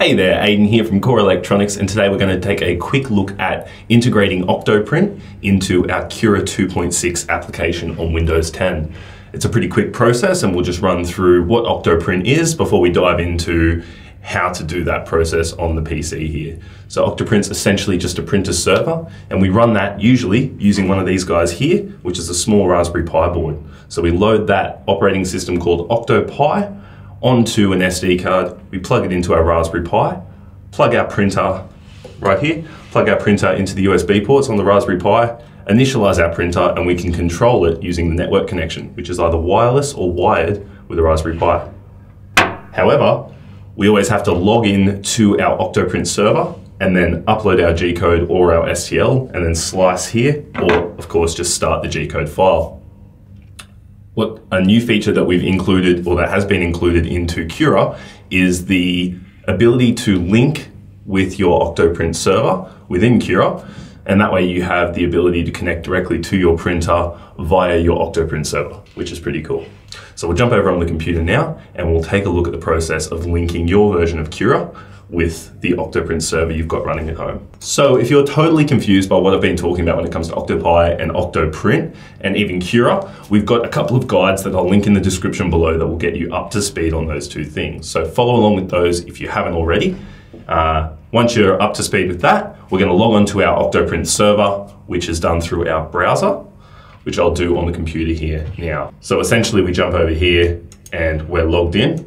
Hey there, Aidan here from Core Electronics, and today we're going to take a quick look at integrating Octoprint into our Cura 2.6 application on Windows 10. It's a pretty quick process, and we'll just run through what Octoprint is before we dive into how to do that process on the PC here. So Octoprint's essentially just a printer server, and we run that usually using one of these guys here, which is a small Raspberry Pi board. So we load that operating system called OctoPi onto an SD card, we plug it into our Raspberry Pi, plug our printer right here, plug our printer into the USB ports on the Raspberry Pi, initialize our printer, and we can control it using the network connection, which is either wireless or wired with a Raspberry Pi. However, we always have to log in to our Octoprint server and then upload our G-code or our STL and then slice here, or of course just start the G-code file. What a new feature that we've included or that has been included into Cura is the ability to link with your Octoprint server within Cura and that way you have the ability to connect directly to your printer via your Octoprint server, which is pretty cool. So we'll jump over on the computer now and we'll take a look at the process of linking your version of Cura with the Octoprint server you've got running at home. So if you're totally confused by what I've been talking about when it comes to Octopi and Octoprint and even Cura, we've got a couple of guides that I'll link in the description below that will get you up to speed on those two things. So follow along with those if you haven't already. Uh, once you're up to speed with that, we're going to log on to our Octoprint server, which is done through our browser which I'll do on the computer here now. So essentially we jump over here and we're logged in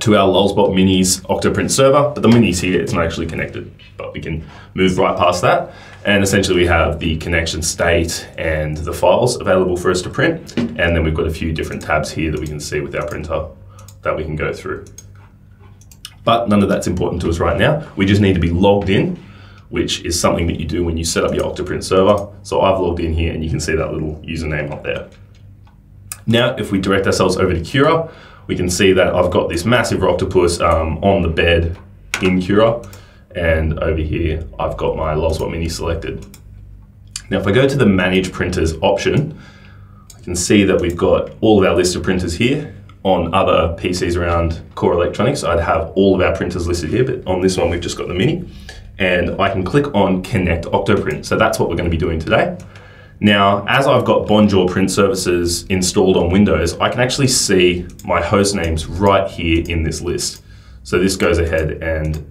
to our Lulzbot Minis Octoprint server, but the Minis here, it's not actually connected, but we can move right past that. And essentially we have the connection state and the files available for us to print. And then we've got a few different tabs here that we can see with our printer that we can go through. But none of that's important to us right now. We just need to be logged in which is something that you do when you set up your Octoprint server. So I've logged in here and you can see that little username up there. Now, if we direct ourselves over to Cura, we can see that I've got this massive octopus um, on the bed in Cura. And over here, I've got my Lulzbot Mini selected. Now, if I go to the Manage Printers option, I can see that we've got all of our list of printers here. On other PCs around Core Electronics, I'd have all of our printers listed here, but on this one, we've just got the Mini and I can click on Connect Octoprint. So that's what we're going to be doing today. Now, as I've got Bonjour print services installed on Windows, I can actually see my host names right here in this list. So this goes ahead and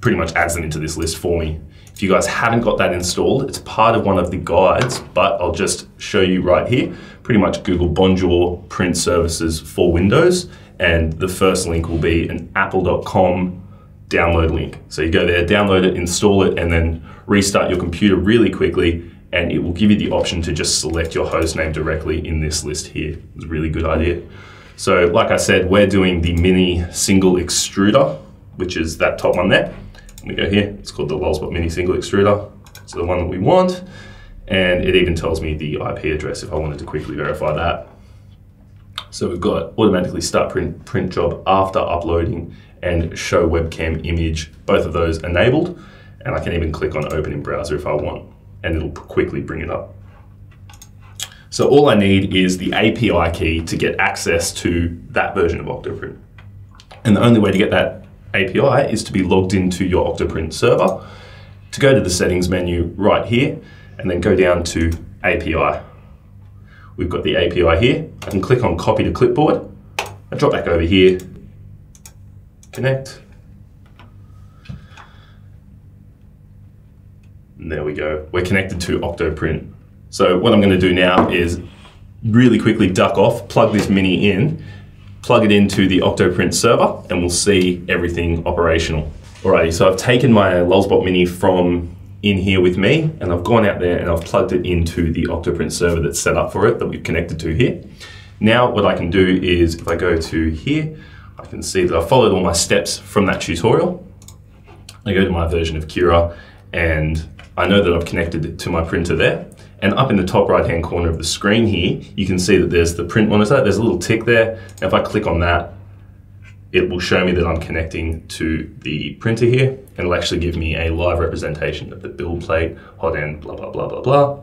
pretty much adds them into this list for me. If you guys haven't got that installed, it's part of one of the guides, but I'll just show you right here. Pretty much Google Bonjour print services for Windows, and the first link will be an apple.com download link. So you go there, download it, install it, and then restart your computer really quickly, and it will give you the option to just select your host name directly in this list here. It's a really good idea. So like I said, we're doing the mini single extruder, which is that top one there. We go here, it's called the Lulzbot mini single extruder. It's the one that we want. And it even tells me the IP address if I wanted to quickly verify that. So we've got automatically start print, print job after uploading and show webcam image, both of those enabled. And I can even click on open in browser if I want, and it'll quickly bring it up. So all I need is the API key to get access to that version of Octoprint. And the only way to get that API is to be logged into your Octoprint server, to go to the settings menu right here, and then go down to API. We've got the API here. I can click on copy to clipboard. I drop back over here connect. There we go. We're connected to Octoprint. So what I'm going to do now is really quickly duck off, plug this mini in, plug it into the Octoprint server, and we'll see everything operational. Alrighty, so I've taken my Lulzbot mini from in here with me, and I've gone out there and I've plugged it into the Octoprint server that's set up for it that we've connected to here. Now what I can do is if I go to here, I can see that I followed all my steps from that tutorial. I go to my version of Cura and I know that I've connected it to my printer there. And up in the top right hand corner of the screen here, you can see that there's the print monitor. There's a little tick there. If I click on that, it will show me that I'm connecting to the printer here and it'll actually give me a live representation of the build plate, hot end, blah, blah, blah, blah, blah,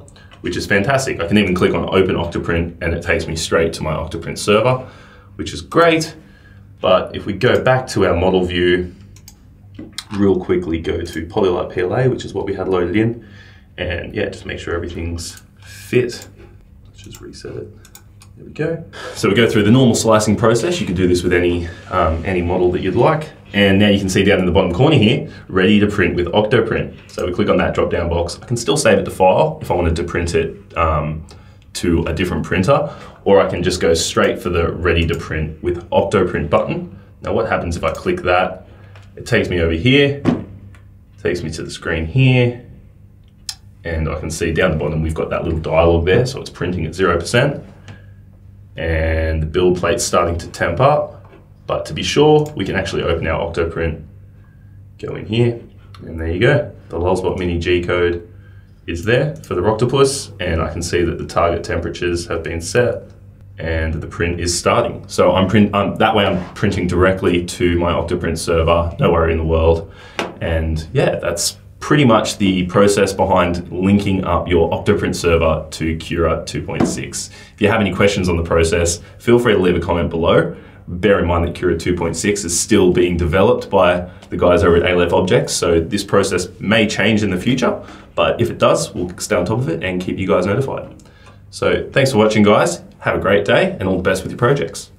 which is fantastic. I can even click on open Octoprint and it takes me straight to my Octoprint server, which is great. But if we go back to our model view real quickly go to PolyLite PLA, which is what we had loaded in, and yeah, just make sure everything's fit. Let's just reset it. There we go. So we go through the normal slicing process. You can do this with any, um, any model that you'd like. And now you can see down in the bottom corner here, ready to print with Octoprint. So we click on that drop down box. I can still save it to file if I wanted to print it um, to a different printer, or I can just go straight for the ready to print with Octoprint button. Now what happens if I click that? It takes me over here, takes me to the screen here, and I can see down the bottom we've got that little dialog there, so it's printing at 0%. And the build plate's starting to temp up. But to be sure, we can actually open our Octoprint, go in here, and there you go. The Lulzbot Mini G code is there for the Rocktopus, and I can see that the target temperatures have been set and the print is starting. So I'm print um, that way I'm printing directly to my Octoprint server, no worry in the world. And yeah, that's pretty much the process behind linking up your Octoprint server to Cura 2.6. If you have any questions on the process, feel free to leave a comment below bear in mind that Cura 2.6 is still being developed by the guys over at Aleph Objects, so this process may change in the future, but if it does, we'll stay on top of it and keep you guys notified. So thanks for watching guys, have a great day and all the best with your projects.